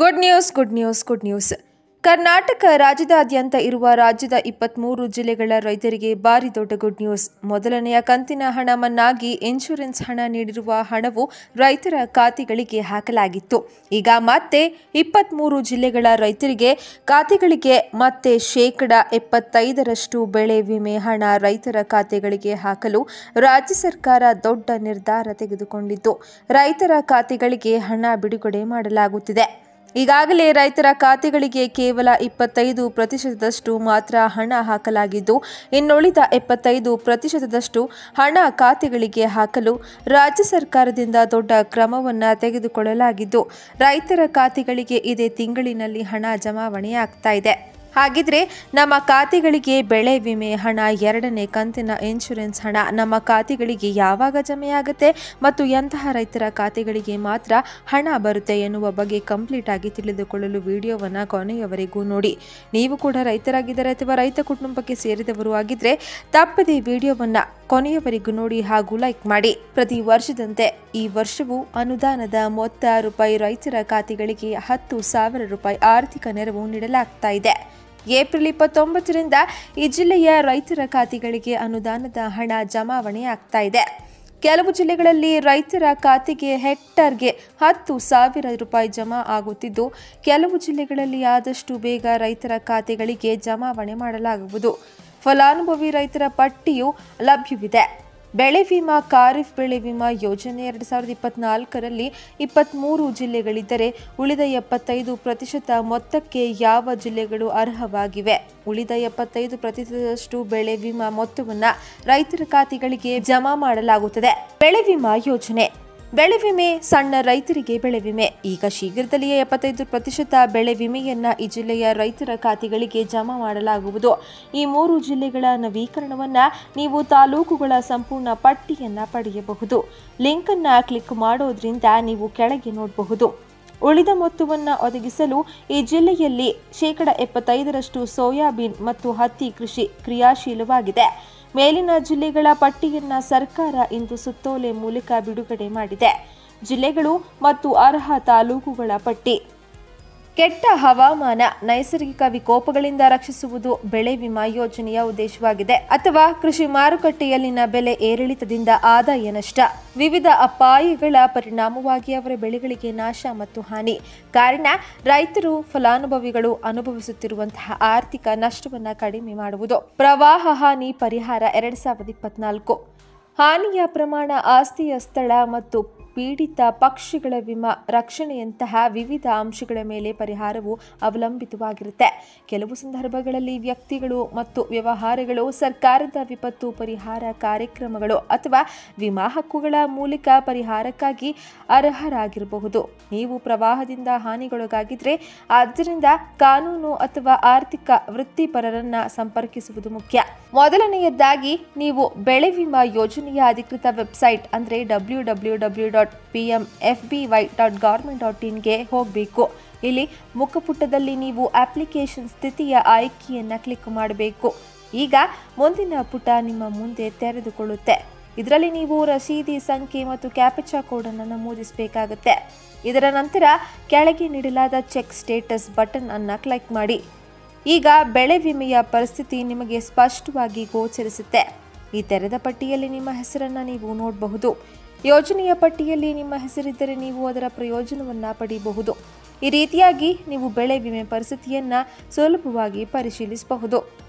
Good news good news good news Karnataka ರಾಜ್ಯದಾದ್ಯಂತ ಇರುವ ರಾಜ್ಯದ ಇಪ್ಪತ್ಮೂರು ಜಿಲ್ಲೆಗಳ ರೈತರಿಗೆ ಭಾರಿ ದೊಡ್ಡ ಗುಡ್ ನ್ಯೂಸ್ ಮೊದಲನೆಯ ಕಂತಿನ ಹಣ ಮನ್ನಾಗಿ ಇನ್ಶೂರೆನ್ಸ್ ಹಣ ನೀಡಿರುವ ಹಣವು ರೈತರ ಖಾತೆಗಳಿಗೆ ಹಾಕಲಾಗಿತ್ತು. ಈಗ ಮತ್ತೆ ಇಪ್ಪತ್ಮೂರು ಜಿಲ್ಲೆಗಳ ರೈತರಿಗೆ ಖಾತೆಗಳಿಗೆ ಮತ್ತೆ ಶೇಕಡ ಎಪ್ಪತ್ತೈದರಷ್ಟು ಬೆಳೆ ವಿಮೆ ಹಣ ರೈತರ ಖಾತೆಗಳಿಗೆ ಹಾಕಲು ರಾಜ್ಯ ಸರ್ಕಾರ ದೊಡ್ಡ ನಿರ್ಧಾರ ತೆಗೆದುಕೊಂಡಿದ್ದು, ರೈತರ ಖಾತೆಗಳಿಗೆ ಹಣ ಬಿಡುಗಡೆ ಮಾಡಲಾಗುತ್ತಿದೆ. ಈಗಾಗಲೇ ರೈತರ ಖಾತೆಗಳಿಗೆ ಕೇವಲ ಇಪ್ಪತ್ತೈದು ಪ್ರತಿಶತದಷ್ಟು ಮಾತ್ರ ಹಣ ಹಾಕಲಾಗಿದ್ದು, ಇನ್ನುಳಿದ ಎಪ್ಪತ್ತೈದು ಪ್ರತಿಶತದಷ್ಟು ಹಣ ಖಾತೆಗಳಿಗೆ ಹಾಕಲು ರಾಜ್ಯ ಸರ್ಕಾರದಿಂದ ದೊಡ್ಡ ಕ್ರಮವನ್ನು ತೆಗೆದುಕೊಳ್ಳಲಾಗಿದ್ದು, ರೈತರ ಖಾತೆಗಳಿಗೆ ಇದೇ ತಿಂಗಳಿನಲ್ಲಿ ಹಣ ಜಮಾವಣೆಯಾಗ್ತಾ ಇದೆ. ಹಾಗಿದ್ರೆ ನಮ್ಮ ಖಾತೆಗಳಿಗೆ ಬೆಳೆ ವಿಮೆ ಹಣ, ಎರಡನೇ ಕಂತಿನ ಇನ್ಶೂರೆನ್ಸ್ ಹಣ, ನಮ್ಮ ಖಾತೆಗಳಿಗೆ ಯಾವಾಗ ಜಮೆಯಾಗುತ್ತೆ ಮತ್ತು ಎಂತಹ ರೈತರ ಖಾತೆಗಳಿಗೆ ಮಾತ್ರ ಹಣ ಬರುತ್ತೆ ಎನ್ನುವ ಬಗ್ಗೆ ಕಂಪ್ಲೀಟ್ ಆಗಿ ತಿಳಿದುಕೊಳ್ಳಲು ವಿಡಿಯೋವನ್ನು ಕೊನೆಯವರೆಗೂ ನೋಡಿ. ನೀವು ಕೂಡ ರೈತರಾಗಿದ್ದರೆ ಅಥವಾ ರೈತ ಕುಟುಂಬಕ್ಕೆ ಸೇರಿದವರು ಆಗಿದ್ರೆ ತಪ್ಪದೆ ವಿಡಿಯೋವನ್ನು ಕೊನೆಯವರೆಗೂ ನೋಡಿ ಹಾಗೂ ಲೈಕ್ ಮಾಡಿ. ಪ್ರತಿ ವರ್ಷದಂತೆ ಈ ವರ್ಷವೂ ಅನುದಾನದ ಮೊತ್ತ ರೂಪಾಯಿ ರೈತರ ಖಾತೆಗಳಿಗೆ ಹತ್ತು ಸಾವಿರ ರೂಪಾಯಿ ಆರ್ಥಿಕ ನೆರವು ನೀಡಲಾಗ್ತಾ ಇದೆ. ಏಪ್ರಿಲ್ ಇಪ್ಪತ್ತೊಂಬತ್ತರಿಂದ ಈ ಜಿಲ್ಲೆಯ ರೈತರ ಖಾತೆಗಳಿಗೆ ಅನುದಾನದ ಹಣ ಜಮಾವಣೆ ಆಗ್ತಾ ಇದೆ. ಕೆಲವು ಜಿಲ್ಲೆಗಳಲ್ಲಿ ರೈತರ ಖಾತೆಗೆ ಹೆಕ್ಟರ್ಗೆ ಹತ್ತು ಸಾವಿರ ರೂಪಾಯಿ ಜಮಾ ಆಗುತ್ತಿದ್ದು, ಕೆಲವು ಜಿಲ್ಲೆಗಳಲ್ಲಿ ಆದಷ್ಟು ಬೇಗ ರೈತರ ಖಾತೆಗಳಿಗೆ ಜಮಾವಣೆ ಮಾಡಲಾಗುವುದು. ಫಲಾನುಭವಿ ರೈತರ ಪಟ್ಟಿಯು ಲಭ್ಯವಿದೆ. ಬೆಳೆ ವಿಮಾ, ಖಾರಿಫ್ ಬೆಳೆ ವಿಮಾ ಯೋಜನೆ ಎರಡು ಸಾವಿರದ ಇಪ್ಪತ್ನಾಲ್ಕರಲ್ಲಿ ಇಪ್ಪತ್ತ್ಮೂರು ಜಿಲ್ಲೆಗಳಿದ್ದರೆ ಉಳಿದ ಎಪ್ಪತ್ತೈದು ಪ್ರತಿಶತ ಮೊತ್ತಕ್ಕೆ ಯಾವ ಜಿಲ್ಲೆಗಳು ಅರ್ಹವಾಗಿವೆ? ಉಳಿದ ಎಪ್ಪತ್ತೈದು ಪ್ರತಿಶತದಷ್ಟು ಬೆಳೆ ವಿಮಾ ಮೊತ್ತವನ್ನು ರೈತರ ಖಾತೆಗಳಿಗೆ ಜಮಾ ಮಾಡಲಾಗುತ್ತದೆ. ಬೆಳೆ ವಿಮಾ ಯೋಜನೆ ಬೆಳೆ ವಿಮೆ, ಸಣ್ಣ ರೈತರಿಗೆ ಬೆಳೆ ವಿಮೆ. ಈಗ ಶೀಘ್ರದಲ್ಲಿಯೇ ಎಪ್ಪತ್ತೈದು ಪ್ರತಿಶತ ಬೆಳೆ ವಿಮೆಯನ್ನ ಈ ಜಿಲ್ಲೆಯ ರೈತರ ಖಾತೆಗಳಿಗೆ ಜಮಾ ಮಾಡಲಾಗುವುದು. ಈ ಮೂರು ಜಿಲ್ಲೆಗಳ ನವೀಕರಣವನ್ನ ನೀವು ತಾಲೂಕುಗಳ ಸಂಪೂರ್ಣ ಪಟ್ಟಿಯನ್ನ ಪಡೆಯಬಹುದು. ಲಿಂಕ್ ಅನ್ನ ಕ್ಲಿಕ್ ಮಾಡೋದ್ರಿಂದ ನೀವು ಕೆಳಗೆ ನೋಡಬಹುದು. ಉಳಿದ ಮೊತ್ತವನ್ನು ಒದಗಿಸಲು ಈ ಜಿಲ್ಲೆಯಲ್ಲಿ ಶೇಕಡ ಎಪ್ಪತ್ತೈದರಷ್ಟು ಸೋಯಾಬೀನ್ ಮತ್ತು ಹತ್ತಿ ಕೃಷಿ ಕ್ರಿಯಾಶೀಲವಾಗಿದೆ. ಮೇಲಿನ ಜಿಲ್ಲೆಗಳ ಪಟ್ಟಿಯನ್ನ ಸರ್ಕಾರ ಇಂದು ಸುತ್ತೋಲೆ ಮೂಲಕ ಬಿಡುಗಡೆ ಮಾಡಿದೆ. ಜಿಲ್ಲೆಗಳು ಮತ್ತು ಅರ್ಹ ತಾಲೂಕುಗಳ ಪಟ್ಟಿ. ಕೆಟ್ಟ ಹವಾಮಾನ, ನೈಸರ್ಗಿಕ ವಿಕೋಪಗಳಿಂದ ರಕ್ಷಿಸುವುದು ಬೆಳೆ ವಿಮಾ ಯೋಜನೆಯ ಉದ್ದೇಶವಾಗಿದೆ. ಅಥವಾ ಕೃಷಿ ಮಾರುಕಟ್ಟೆಯಲ್ಲಿನ ಬೆಲೆ ಏರಿಳಿತದಿಂದ ಆದಾಯ ನಷ್ಟ. ವಿವಿಧ ಅಪಾಯಗಳ ಪರಿಣಾಮವಾಗಿ ಅವರ ಬೆಳೆಗಳಿಗೆ ನಾಶ ಮತ್ತು ಹಾನಿ. ಕಾರಣ, ರೈತರು ಫಲಾನುಭವಿಗಳು ಅನುಭವಿಸುತ್ತಿರುವಂತಹ ಆರ್ಥಿಕ ನಷ್ಟವನ್ನು ಕಡಿಮೆ ಮಾಡುವುದು. ಪ್ರವಾಹ ಹಾನಿ ಪರಿಹಾರ ಎರಡ್ ಸಾವಿರದ ಇಪ್ಪತ್ನಾಲ್ಕು. ಹಾನಿಯ ಪ್ರಮಾಣ ಆಸ್ತಿಯ ಸ್ಥಳ ಮತ್ತು ಪೀಡಿತ ಪಕ್ಷಿಗಳ ವಿಮಾ ರಕ್ಷಣೆಯಂತಹ ವಿವಿಧ ಅಂಶಗಳ ಮೇಲೆ ಪರಿಹಾರವು ಅವಲಂಬಿತವಾಗಿರುತ್ತೆ. ಕೆಲವು ಸಂದರ್ಭಗಳಲ್ಲಿ ವ್ಯಕ್ತಿಗಳು ಮತ್ತು ವ್ಯವಹಾರಗಳು ಸರ್ಕಾರದ ವಿಪತ್ತು ಪರಿಹಾರ ಕಾರ್ಯಕ್ರಮಗಳು ಅಥವಾ ವಿಮಾ ಹಕ್ಕುಗಳ ಮೂಲಕ ಪರಿಹಾರಕ್ಕಾಗಿ ಅರ್ಹರಾಗಿರಬಹುದು. ನೀವು ಪ್ರವಾಹದಿಂದ ಹಾನಿಗೊಳಗಾಗಿದ್ರೆ ಆದ್ದರಿಂದ ಕಾನೂನು ಅಥವಾ ಆರ್ಥಿಕ ವೃತ್ತಿಪರರನ್ನ ಸಂಪರ್ಕಿಸುವುದು ಮುಖ್ಯ. ಮೊದಲನೆಯದಾಗಿ ನೀವು ಬೆಳೆ ವಿಮಾ ಯೋಜನೆಯ ಅಧಿಕೃತ ವೆಬ್ಸೈಟ್ ಅಂದರೆ W W W dot P M F B Y dot government dot ಇನ್ಗೆ ಹೋಗಬೇಕು. ಇಲ್ಲಿ ಮುಖಪುಟದಲ್ಲಿ ನೀವು ಅಪ್ಲಿಕೇಶನ್ ಸ್ಥಿತಿಯ ಆಯ್ಕೆಯನ್ನು ಕ್ಲಿಕ್ ಮಾಡಬೇಕು. ಈಗ ಮುಂದಿನ ಪುಟ ನಿಮ್ಮ ಮುಂದೆ ತೆರೆದುಕೊಳ್ಳುತ್ತೆ. ಇದರಲ್ಲಿ ನೀವು ರಸೀದಿ ಸಂಖ್ಯೆ ಮತ್ತು ಕ್ಯಾಪಿಚಾ ಕೋಡನ್ನು ನಮೂದಿಸಬೇಕಾಗುತ್ತೆ. ಇದರ ನಂತರ ಕೆಳಗೆ ನೀಡಲಾದ ಚೆಕ್ ಸ್ಟೇಟಸ್ ಬಟನ್ ಅನ್ನು ಕ್ಲಿಕ್ ಮಾಡಿ. ಈಗ ಬೆಳೆ ವಿಮೆಯ ಪರಿಸ್ಥಿತಿ ನಿಮಗೆ ಸ್ಪಷ್ಟವಾಗಿ ಗೋಚರಿಸುತ್ತೆ. ಈ ತೆರೆದ ಪಟ್ಟಿಯಲ್ಲಿ ನಿಮ್ಮ ಹೆಸರನ್ನು ನೀವು ನೋಡಬಹುದು. ಯೋಜನೆಯ ಪಟ್ಟಿಯಲ್ಲಿ ನಿಮ್ಮ ಹೆಸರಿದ್ದರೆ ನೀವು ಅದರ ಪ್ರಯೋಜನವನ್ನು ಪಡೆಯಬಹುದು ಈ ರೀತಿಯಾಗಿ ನೀವು ಬೆಳೆ ವಿಮೆ ಪರಿಸ್ಥಿತಿಯನ್ನು ಸುಲಭವಾಗಿ ಪರಿಶೀಲಿಸಬಹುದು.